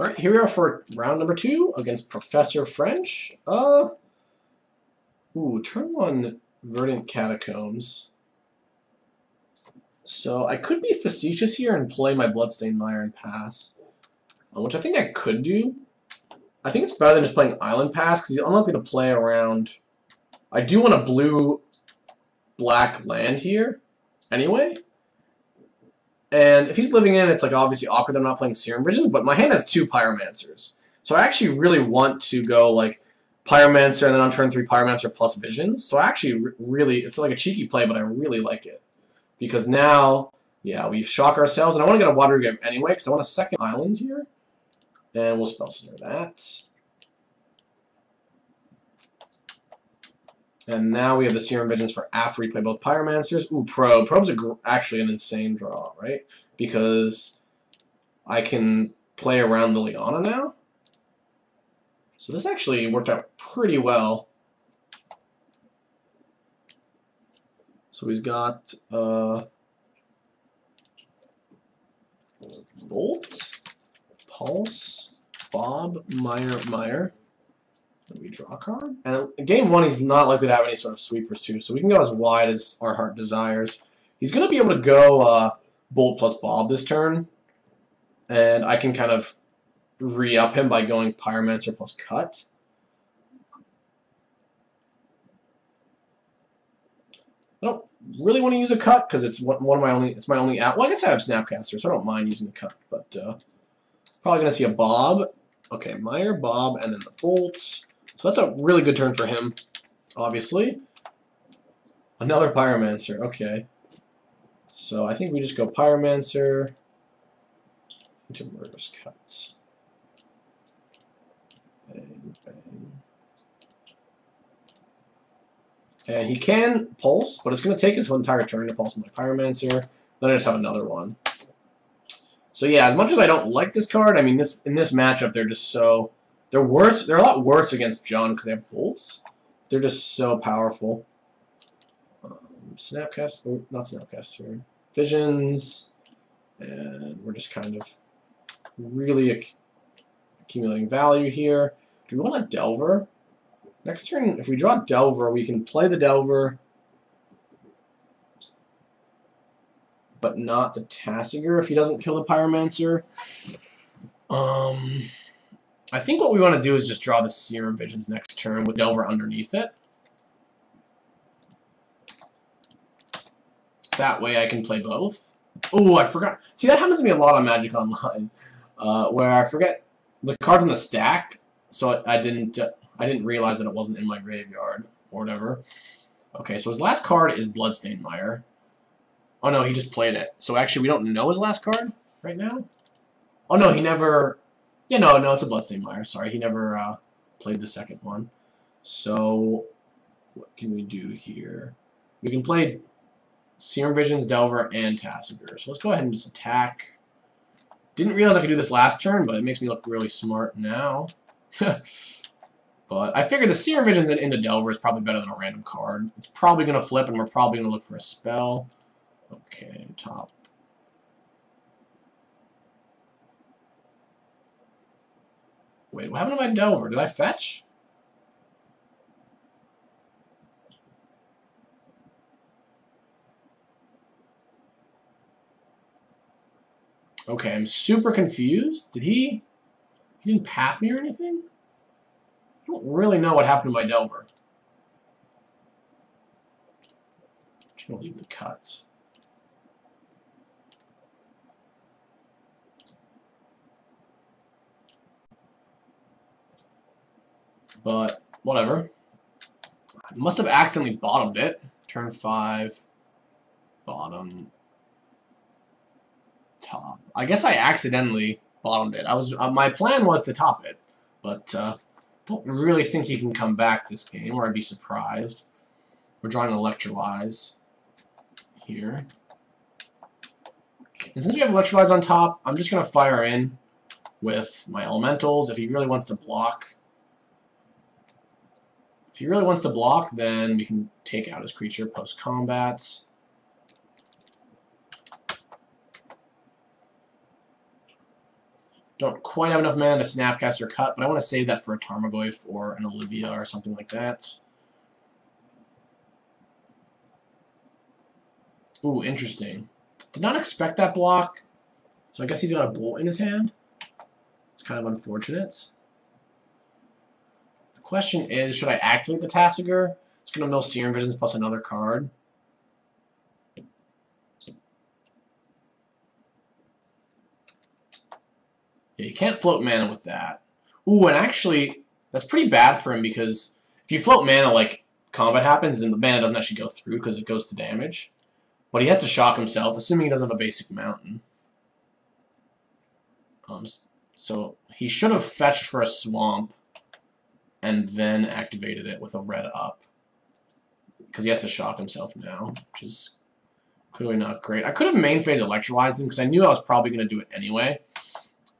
Alright, here we are for round number two against Professor French. Uh, ooh, turn one Verdant Catacombs. So I could be facetious here and play my Bloodstained Mire and pass, uh, which I think I could do. I think it's better than just playing Island Pass because he's unlikely to play around. I do want a blue black land here anyway. And if he's living in, it's like obviously awkward I'm not playing Serum Visions, but my hand has two Pyromancers. So I actually really want to go like Pyromancer and then on turn three Pyromancer plus Visions. So I actually really, it's like a cheeky play, but I really like it. Because now, yeah, we shock ourselves, and I want to get a Watery Grave anyway, because I want a second island here. And we'll spell center that. And now we have the Serum Visions for after we play both Pyromancers. Ooh, Probe. Probe's actually an insane draw, right? Because I can play around Liliana now. So this actually worked out pretty well. So he's got uh, Bolt, Pulse, Bob, Meyer, Mire. Me draw a card. And game one, he's not likely to have any sort of sweepers too, so we can go as wide as our heart desires. He's going to be able to go uh, Bolt plus Bob this turn, and I can kind of re-up him by going Pyromancer plus Cut. I don't really want to use a cut because it's one, of my only. It's my only out. Well, I guess I have Snapcaster, so I don't mind using the cut. But uh, probably gonna see a Bob. Okay, Mire, Bob, and then the bolts. So that's a really good turn for him, obviously. Another Pyromancer, okay. So I think we just go Pyromancer into Murderous Cuts. Bang, bang. And he can pulse, but it's going to take his entire turn to pulse my Pyromancer. Then I just have another one. So yeah, as much as I don't like this card, I mean, this in this matchup, they're just so they're worse. They're a lot worse against Jund because they have bolts. They're just so powerful. Um, Snapcast, oh, not Snapcaster, Visions, and we're just kind of really ac accumulating value here. Do we want a Delver? Next turn, if we draw Delver, we can play the Delver, but not the Tasigur if he doesn't kill the Pyromancer. Um, I think what we want to do is just draw the Serum Visions next turn with Delver underneath it. That way I can play both. Oh, I forgot. See, that happens to me a lot on Magic Online, uh, where I forget the cards in the stack, so I, I didn't uh, I didn't realize that it wasn't in my graveyard or whatever. Okay, so his last card is Bloodstained Mire. Oh no, he just played it. So actually, we don't know his last card right now. Oh no, he never yeah, no, no, it's a Bloodstained Mire. Sorry, he never uh, played the second one. So, what can we do here? We can play Serum Visions, Delver, and Tasigur. So let's go ahead and just attack. Didn't realize I could do this last turn, but it makes me look really smart now. but I figure the Serum Visions and into Delver is probably better than a random card. It's probably going to flip, and we're probably going to look for a spell. Okay, top Wait, what happened to my Delver? Did I fetch? Okay, I'm super confused. Did he... He didn't path me or anything? I don't really know what happened to my Delver. I'm just gonna leave the cuts. But, whatever. I must have accidentally bottomed it. Turn 5, bottom, top. I guess I accidentally bottomed it. I was uh, My plan was to top it, but uh, don't really think he can come back this game, or I'd be surprised. We're drawing Electrolyze here. And since we have Electrolyze on top, I'm just going to fire in with my Elementals. If he really wants to block, if he really wants to block, then we can take out his creature post-combat. Don't quite have enough mana to Snapcaster Cut, but I want to save that for a Tarmogoyf or an Olivia or something like that. Ooh, interesting. Did not expect that block, so I guess he's got a Bolt in his hand. It's kind of unfortunate. Question is, should I activate the Tasigur? It's going to mill Serum Visions plus another card. Yeah, you can't float mana with that. Ooh, and actually, that's pretty bad for him because if you float mana, like, combat happens, then the mana doesn't actually go through because it goes to damage. But he has to shock himself, assuming he doesn't have a basic mountain. Um, so he should have fetched for a swamp and then activated it with a red up. Because he has to shock himself now, which is clearly not great. I could have main phase electrolyzed him because I knew I was probably going to do it anyway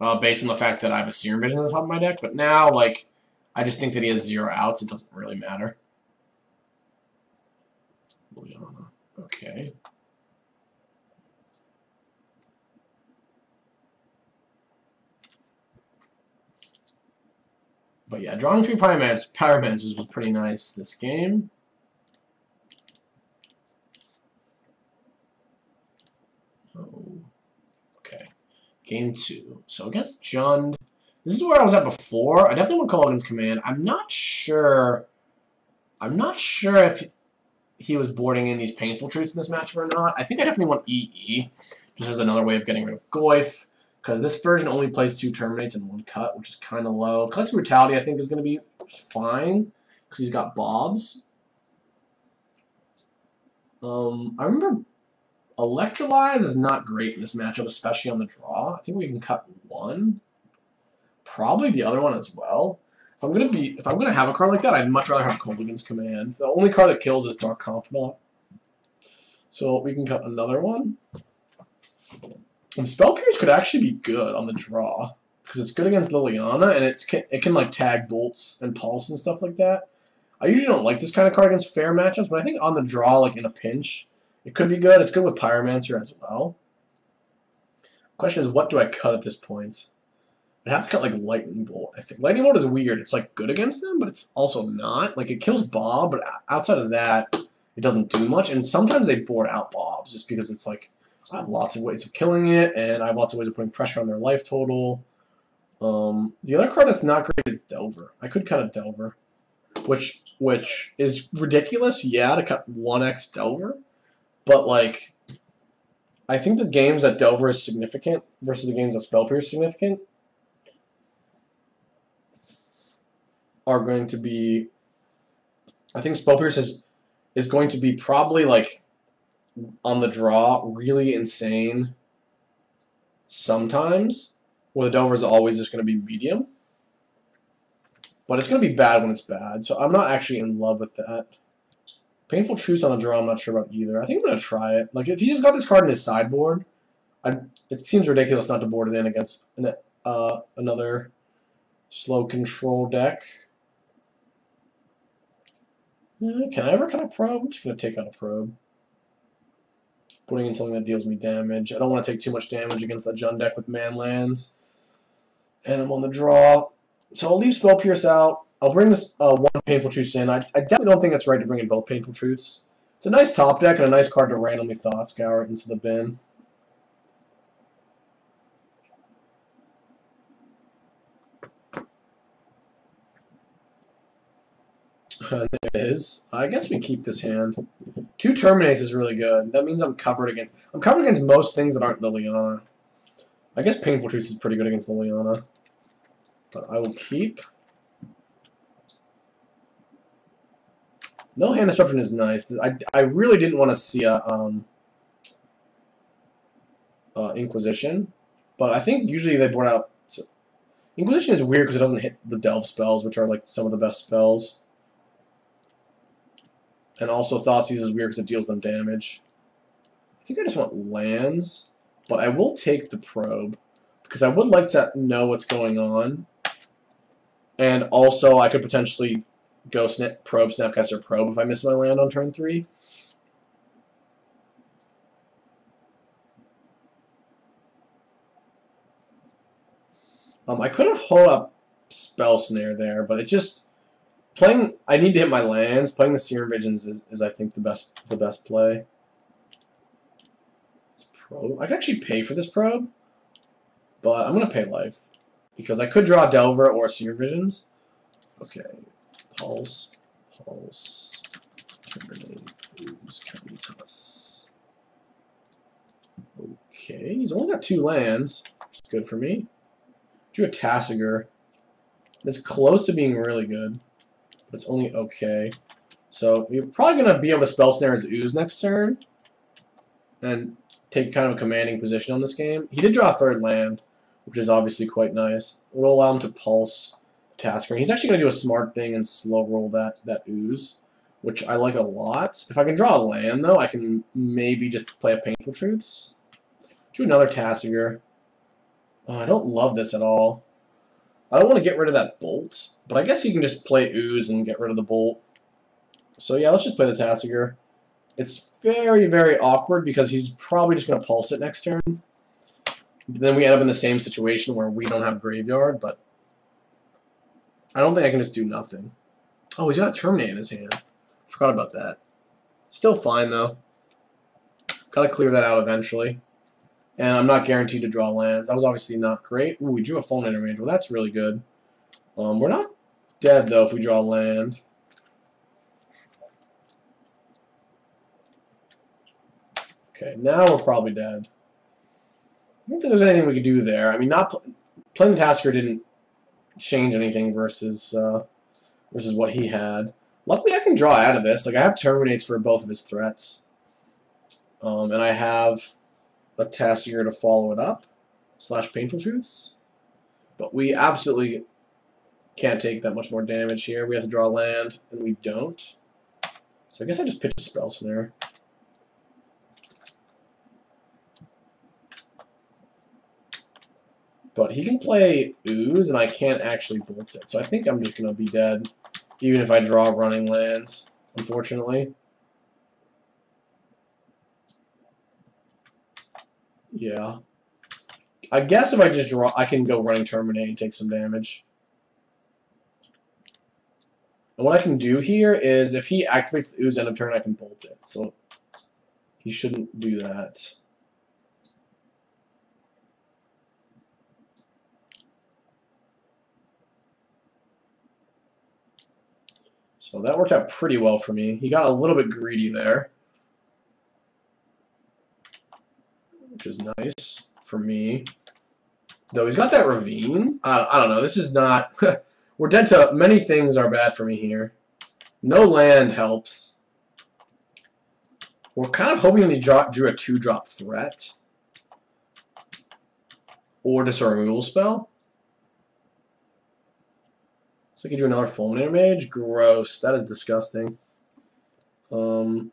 uh, based on the fact that I have a Serum Vision on the top of my deck. But now, like, I just think that he has zero outs. It doesn't really matter. But yeah, drawing three Pyromancers was pretty nice this game. Oh, okay, game two. So against Jund, this is where I was at before. I definitely want Kolaghan's Command. I'm not sure. I'm not sure if he was boarding in these painful truths in this matchup or not. I think I definitely want EE, just as another way of getting rid of Goyf, because this version only plays two Terminates and one cut, which is kind of low. Collective Brutality, I think, is going to be fine, because he's got Bobs. Um, I remember Electrolyze is not great in this matchup, especially on the draw. I think we can cut one. Probably the other one as well. If I'm gonna be if I'm gonna have a card like that, I'd much rather have Kolaghan's Command. The only card that kills is Dark Confidant. So we can cut another one. And Spell Pierce could actually be good on the draw. Because it's good against Liliana, and it's it can like tag bolts and pulse and stuff like that. I usually don't like this kind of card against fair matchups, but I think on the draw, like in a pinch, it could be good. It's good with Pyromancer as well. Question is, what do I cut at this point? It has to cut like Lightning Bolt. I think Lightning Bolt is weird. It's like good against them, but it's also not. Like it kills Bob, but outside of that, it doesn't do much. And sometimes they board out Bobs just because it's like I have lots of ways of killing it, and I have lots of ways of putting pressure on their life total. Um, the other card that's not great is Delver. I could cut a Delver, which which is ridiculous, yeah, to cut 1x Delver. But like, I think the games that Delver is significant versus the games that Spell Pierce is significant are going to be. I think Spell Pierce is is going to be probably like on the draw really insane sometimes, where the Delver is always just going to be medium. But it's going to be bad when it's bad, so I'm not actually in love with that. Painful Truths on the draw, I'm not sure about either. I think I'm going to try it. Like, if he just got this card in his sideboard, I, it seems ridiculous not to board it in against an, uh, another slow control deck. Can I ever cut a probe? I'm just going to take out a probe. Putting in something that deals me damage. I don't want to take too much damage against that Jund deck with man lands. And I'm on the draw. So I'll leave Spell Pierce out. I'll bring this uh, one Painful Truths in. I, I definitely don't think it's right to bring in both Painful Truths. It's a nice top deck and a nice card to randomly Thought Scour into the bin. There it is. I guess we keep this hand. Two Terminates is really good. That means I'm covered against... I'm covered against most things that aren't Liliana. I guess Painful Truths is pretty good against Liliana. But I will keep... No hand disruption is nice. I, I really didn't want to see a um, uh, Inquisition, but I think usually they brought out. Inquisition is weird because it doesn't hit the Delve spells, which are like some of the best spells. And also Thoughtseize is weird because it deals them damage. I think I just want lands, but I will take the probe because I would like to know what's going on. And also I could potentially go snap, probe, snapcaster, probe if I miss my land on turn three. Um, I could have hold up Spell Snare there, but it just playing. I need to hit my lands. Playing the Serum Visions is, is I think the best the best play. This probe. I could actually pay for this probe, but I'm gonna pay life because I could draw Delver or Serum Visions. Okay, Pulse, Pulse, Terminate, Ooze. Okay, he's only got two lands, which is good for me. Drew a Tasigur. It's close to being really good, but it's only okay. So you're probably going to be able to Spell Snare his Ooze next turn and take kind of a commanding position on this game. He did draw a third land, which is obviously quite nice. We'll allow him to Pulse Tasker. He's actually going to do a smart thing and slow roll that, that Ooze, which I like a lot. If I can draw a land, though, I can maybe just play a Painful Truths. Do another Tasigur. Oh, I don't love this at all. I don't want to get rid of that bolt, but I guess he can just play ooze and get rid of the bolt. So yeah, let's just play the Tasigur. It's very, very awkward because he's probably just going to pulse it next turn. Then we end up in the same situation where we don't have graveyard, but I don't think I can just do nothing. Oh, he's got a Terminate in his hand. Forgot about that. Still fine, though. Gotta clear that out eventually. And I'm not guaranteed to draw land. That was obviously not great. Ooh, we drew a Fulminator Mage. Well, that's really good. Um, we're not dead, though, if we draw land. Okay, now we're probably dead. I don't think there's anything we could do there. I mean, not pl playing the Tasker didn't change anything versus uh, versus what he had. Luckily, I can draw out of this. Like, I have Terminates for both of his threats. Um, and I have a task here to follow it up, slash Painful Truths. But we absolutely can't take that much more damage here. We have to draw land, and we don't. So I guess I just pitch a Spell Snare. But he can play Ooze, and I can't actually bolt it. So I think I'm just going to be dead, even if I draw running lands, unfortunately. Yeah. I guess if I just draw, I can go running Terminate and take some damage. And what I can do here is, if he activates the Ooze end of turn, I can bolt it. So, he shouldn't do that. So that worked out pretty well for me. He got a little bit greedy there. Which is nice for me. Though he's got that ravine. I, I don't know. This is not... we're dead to... Many things are bad for me here. No land helps. We're kind of hoping he draw, drew a 2-drop threat. Or just a removal spell. So I he do another Fulminator Mage? Gross. That is disgusting. Um...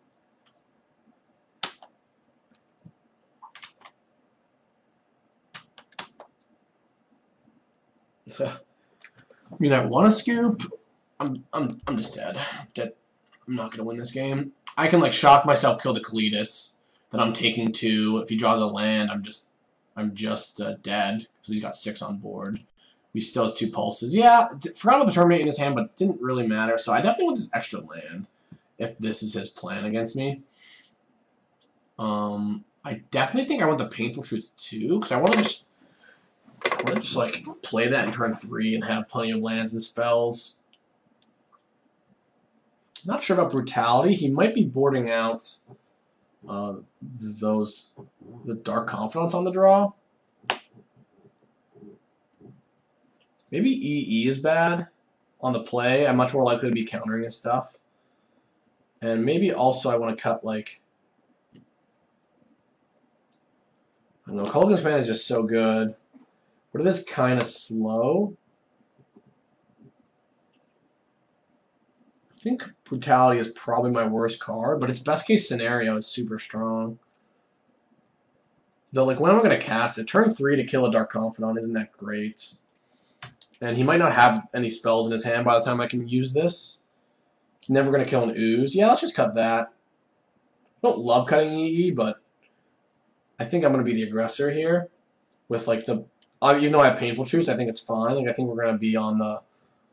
I mean, I want to scoop. I'm, I'm, I'm just dead. Dead. I'm not gonna win this game. I can like shock myself, kill the Kalitas that I'm taking two. If he draws a land, I'm just, I'm just uh, dead because he's got six on board. He still has two pulses. Yeah, forgot about the Terminate in his hand, but didn't really matter. So I definitely want this extra land if this is his plan against me. Um, I definitely think I want the Painful Truth too, because I want to just I want to just like play that in turn three and have plenty of lands and spells. Not sure about brutality. He might be boarding out uh, those the Dark Confidants on the draw. Maybe EE is bad on the play. I'm much more likely to be countering his stuff. And maybe also I want to cut like I don't know, Kolaghan's Man is just so good. But it is kind of slow. I think Brutality is probably my worst card, but its best case scenario is super strong. Though, like, when am I going to cast it? Turn 3 to kill a Dark Confidant isn't that great. And he might not have any spells in his hand by the time I can use this. It's never going to kill an Ooze. Yeah, let's just cut that. I don't love cutting EE, but I think I'm going to be the aggressor here with, like, the even though I have Painful Truths, I think it's fine. Like I think we're gonna be on the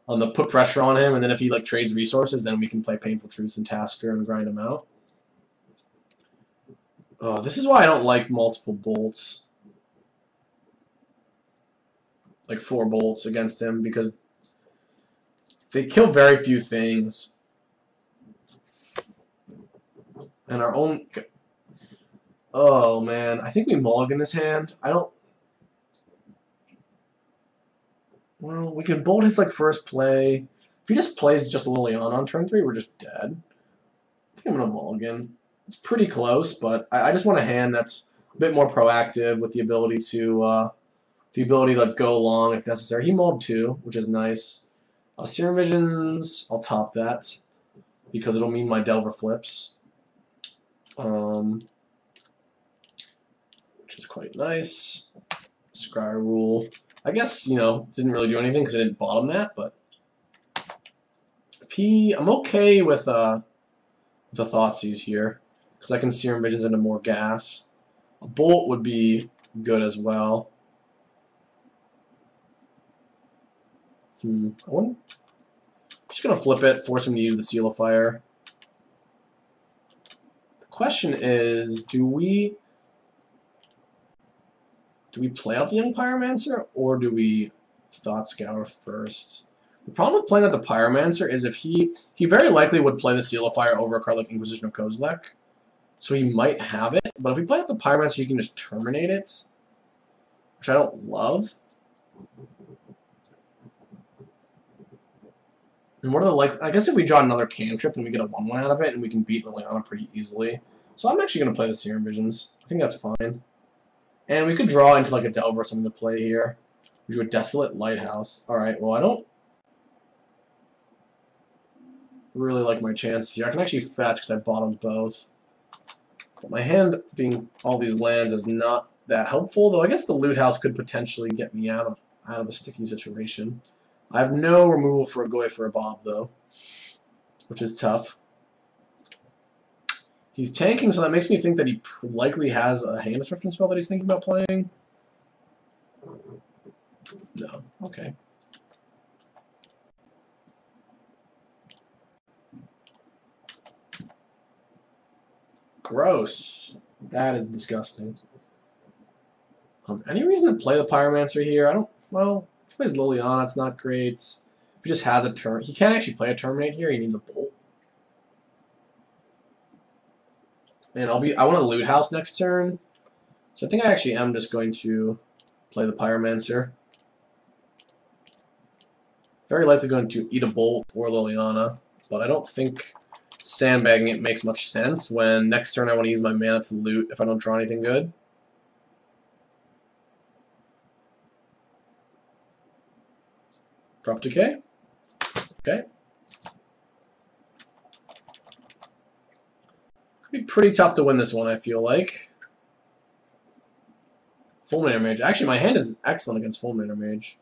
on the put pressure on him, and then if he like trades resources, then we can play Painful Truths and Tasker and grind him out. Oh, this is why I don't like multiple bolts. Like four bolts against him because they kill very few things. And our own... Oh, man. I think we mulligan this hand. I don't... Well, we can bolt his, like, first play. If he just plays just Liliana on turn 3, we're just dead. I think I'm to mulligan. It's pretty close, but I, I just want a hand that's a bit more proactive with the ability to... Uh, the ability to go long if necessary. He mulled two, which is nice. Uh, Serum Visions, I'll top that because it'll mean my Delver flips. Um, which is quite nice. Scryer Rule. I guess, you know, didn't really do anything because I didn't bottom that, but he, I'm okay with uh, the Thoughtseize here because I can Serum Visions into more gas. A Bolt would be good as well. Hmm. I am just gonna flip it, force him to use the Seal of Fire. The question is, do we do we play out the Young Pyromancer or do we Thought Scour first? The problem with playing out the Pyromancer is if he he very likely would play the Seal of Fire over a card like Inquisition of Kozilek. So he might have it, but if we play out the Pyromancer, he can just terminate it, which I don't love. And what are the like? I guess if we draw another cantrip, then we get a one-one out of it, and we can beat Liliana pretty easily. So I'm actually going to play the Serum Visions. I think that's fine. And we could draw into like a Delver or something to play here. We do a Desolate Lighthouse. Alright, well I don't really like my chance here. I can actually fetch because I bottomed both. But my hand being all these lands is not that helpful, though I guess the Loot House could potentially get me out of, out of a sticky situation. I have no removal for a Goy for a Bob, though, which is tough. He's tanking, so that makes me think that he likely has a hand disruption spell that he's thinking about playing. No. Okay. Gross. That is disgusting. Um, any reason to play the Pyromancer here? I don't... Well, he plays Liliana, it's not great. If he just has a turn, he can't actually play a Terminate here, he needs a Bolt. And I'll be, I want a Loot House next turn. So I think I actually am just going to play the Pyromancer. Very likely going to eat a Bolt or Liliana, but I don't think sandbagging it makes much sense when next turn I want to use my mana to loot if I don't draw anything good. Abrupt Decay. Okay. Be pretty tough to win this one, I feel like. Fulminator Mage. Actually, my hand is excellent against Fulminator Mage.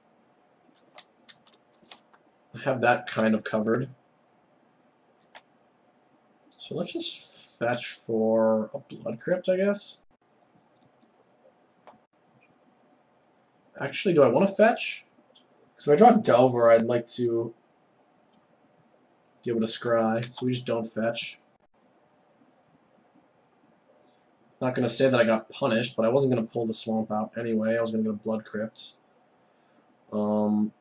I have that kind of covered. So let's just fetch for a Blood Crypt, I guess. Actually, do I want to fetch? Because if I draw Delver, I'd like to be able to scry, so we just don't fetch. Not going to say that I got punished, but I wasn't going to pull the Swamp out anyway. I was going to get a Blood Crypt. Um,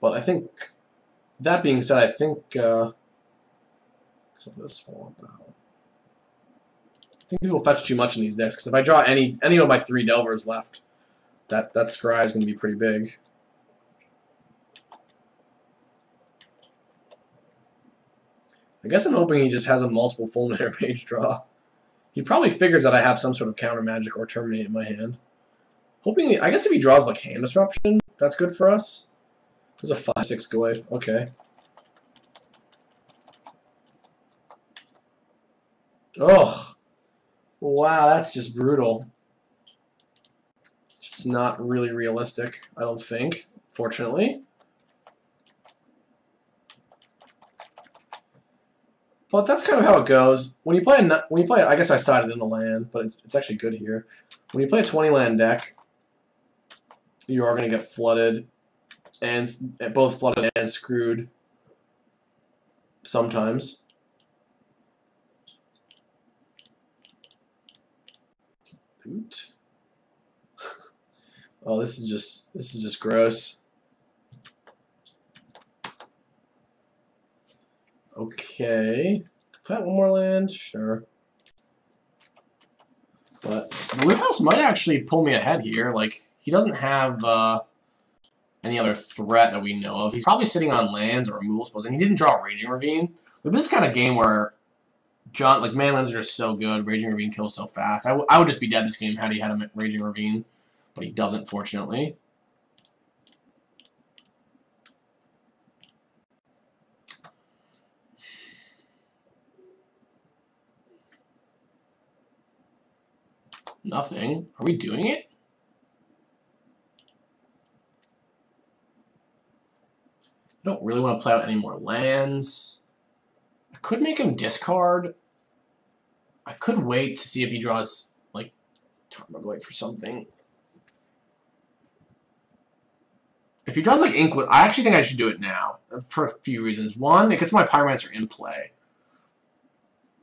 but I think, that being said, I think, uh, except the Swamp out. I think people fetch too much in these decks, because if I draw any any of my three Delvers left, that, that Scry is going to be pretty big. I guess I'm hoping he just has a multiple fulminator mage draw. He probably figures that I have some sort of counter magic or terminate in my hand. Hoping, I guess if he draws like hand disruption, that's good for us. There's a 5-6 go Goyf, okay. Oh, wow, that's just brutal. It's just not really realistic, I don't think, fortunately. But that's kind of how it goes. When you play a, when you play, I guess I sided in the land, but it's, it's actually good here. When you play a 20 land deck, you are going to get flooded, and eh, both flooded and screwed sometimes. Oh, this is just this is just gross. Okay. Plant one more land? Sure. But Woodhouse House might actually pull me ahead here. Like, he doesn't have uh, any other threat that we know of. He's probably sitting on lands or removal spells, and he didn't draw Raging Ravine. But this is kind of game where Jund, like, man lands are just so good. Raging Ravine kills so fast. I, I would just be dead this game had he had a Raging Ravine, but he doesn't, fortunately. Nothing. Are we doing it? I don't really want to play out any more lands. I could make him discard. I could wait to see if he draws, like, wait for something. If he draws, like, Ink, I actually think I should do it now, for a few reasons. One, it gets my Pyromancer in play.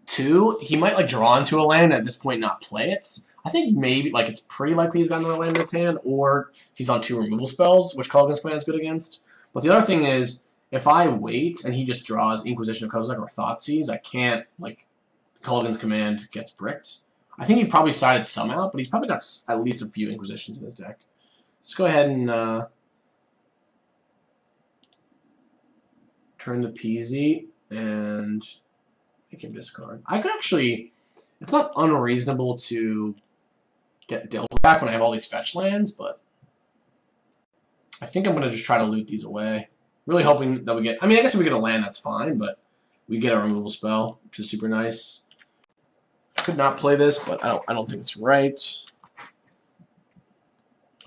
Two, he might, like, draw into a land and at this point not play it. I think maybe, like, it's pretty likely he's got another land in his hand, or he's on two removal spells, which Kolaghan's Command is good against. But the other thing is, if I wait and he just draws Inquisition of Kozilek or Thoughtseize, I can't, like, Kolaghan's Command gets bricked. I think he probably sided some out, but he's probably got at least a few Inquisitions in his deck. Let's go ahead and uh, turn the Peasy and make him discard. I could actually... It's not unreasonable to get Dill back when I have all these fetch lands, but I think I'm going to just try to loot these away. Really hoping that we get... I mean, I guess if we get a land, that's fine, but we get a removal spell, which is super nice. Could not play this, but I don't, I don't think it's right.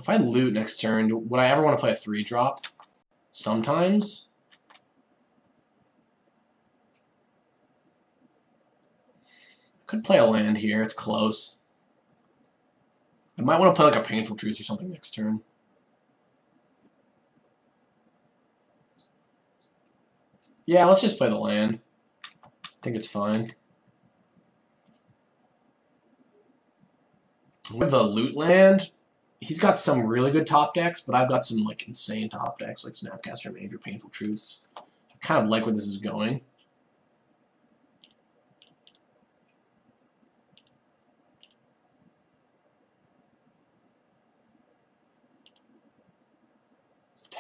If I loot next turn, would I ever want to play a 3-drop? Sometimes. Could play a land here. It's close. I might want to play like a Painful Truths or something next turn. Yeah, let's just play the land. I think it's fine. With the loot land, he's got some really good top decks, but I've got some like insane top decks like Snapcaster Mage or Painful Truths. I kind of like where this is going.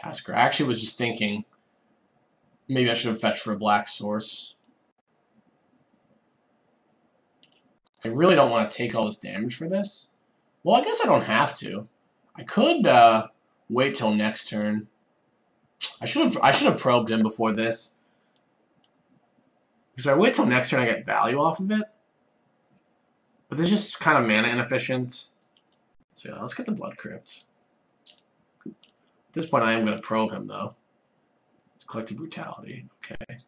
Tasker. I actually was just thinking maybe I should have fetched for a black source. I really don't want to take all this damage for this. Well, I guess I don't have to. I could uh, wait till next turn. I should have I should have probed him before this. Because I wait till next turn I get value off of it. But this is just kind of mana inefficient. So yeah, let's get the Blood Crypt. At this point, I am going to probe him, though. Collective Brutality. Okay.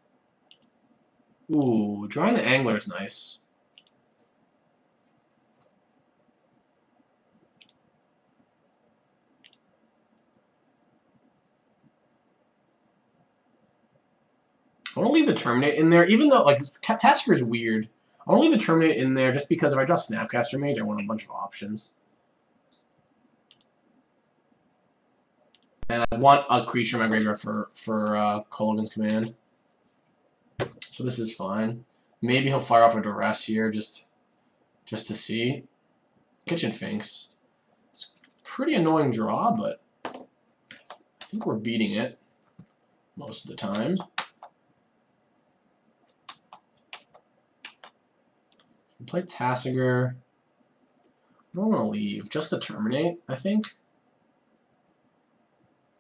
Ooh, drawing the Angler is nice. I want to leave the Terminate in there, even though, like, Tasker is weird. I want to leave the Terminate in there just because if I draw Snapcaster Mage, I want a bunch of options. And I want a creature in my graveyard for, for uh, Kolaghan's Command. So this is fine. Maybe he'll fire off a Duress here just, just to see. Kitchen Finks. It's pretty annoying draw, but I think we're beating it most of the time. Play Tasigur. I don't want to leave. Just to terminate, I think.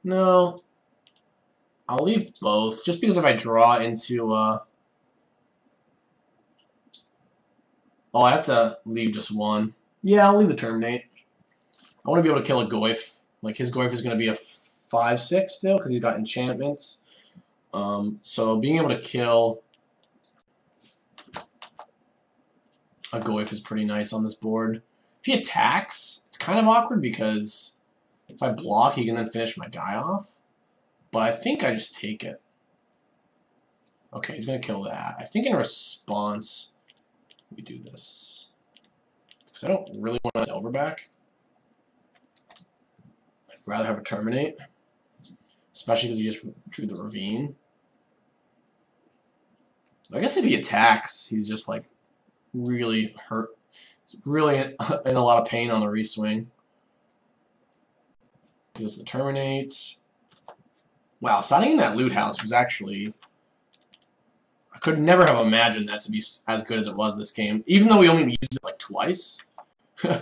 No. I'll leave both, just because if I draw into, uh... Oh, I have to leave just one. Yeah, I'll leave the Terminate. I want to be able to kill a Goyf. Like, his Goyf is going to be a 5-6 still, because he's got enchantments. Um, so being able to kill a Goyf is pretty nice on this board. If he attacks, it's kind of awkward because If I block, he can then finish my guy off. But I think I just take it. Okay, he's going to kill that. I think in response, we do this. Because I don't really want to Delver back. I'd rather have a Terminate. Especially because he just drew the Ravine. I guess if he attacks, he's just like really hurt. He's really in a lot of pain on the reswing. Just the Terminate. Wow, signing in that loot house was actually I could never have imagined that to be as good as it was this game. Even though we only used it like twice, we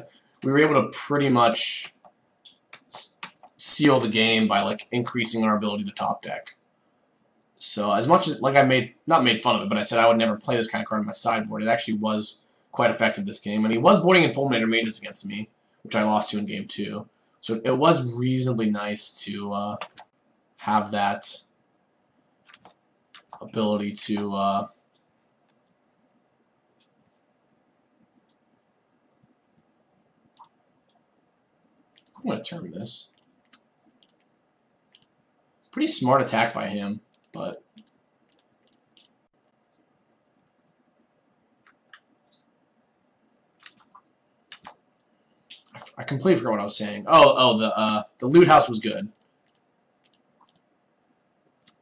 were able to pretty much seal the game by like increasing our ability to top deck. So as much as like I made not made fun of it, but I said I would never play this kind of card on my sideboard. It actually was quite effective this game, and he was boarding in Fulminator Mages against me, which I lost to in game two. So it was reasonably nice to uh, have that ability to uh, I'm going to turn this. Pretty smart attack by him, but I completely forgot what I was saying. Oh, oh, the uh, the loot house was good.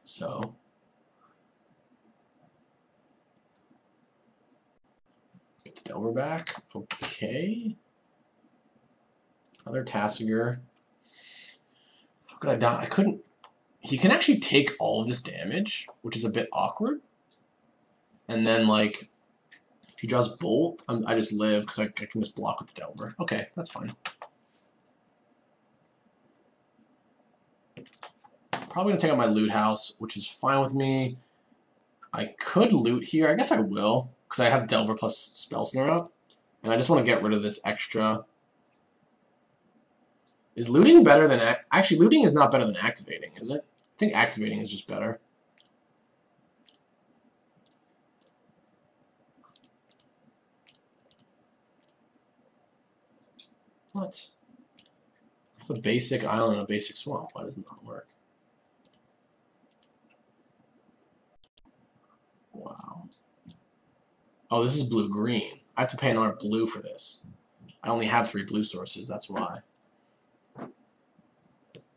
So Get the Delver back. Okay. Another Tasigur. How could I die? I couldn't... He can actually take all of this damage, which is a bit awkward. And then, like, if he draws Bolt, I'm, i just live because I, I can just block with the Delver. Okay, that's fine. Probably going to take out my loot house, which is fine with me. I could loot here. I guess I will because I have Delver plus Spell Snare up, and I just want to get rid of this extra. Is looting better than... Actually, looting is not better than activating, is it? I think activating is just better. What? a basic island a basic swamp. Why doesn't that work? Wow. Oh, this is blue-green. I have to pay another blue for this. I only have three blue sources, that's why. In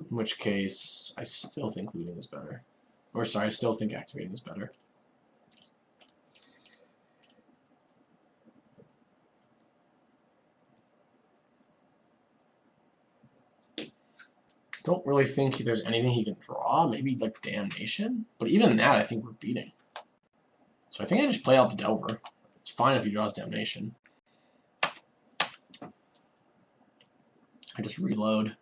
which case, I still think looting is better. Or sorry, I still think activating is better. Don't really think there's anything he can draw. Maybe like Damnation? But even that, I think we're beating. So I think I just play out the Delver. It's fine if he draws Damnation. I just reload.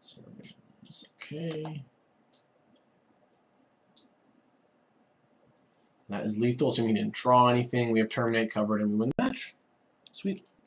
So it's okay. That is lethal, so he didn't draw anything. We have Terminate covered and we win the match. Sweet.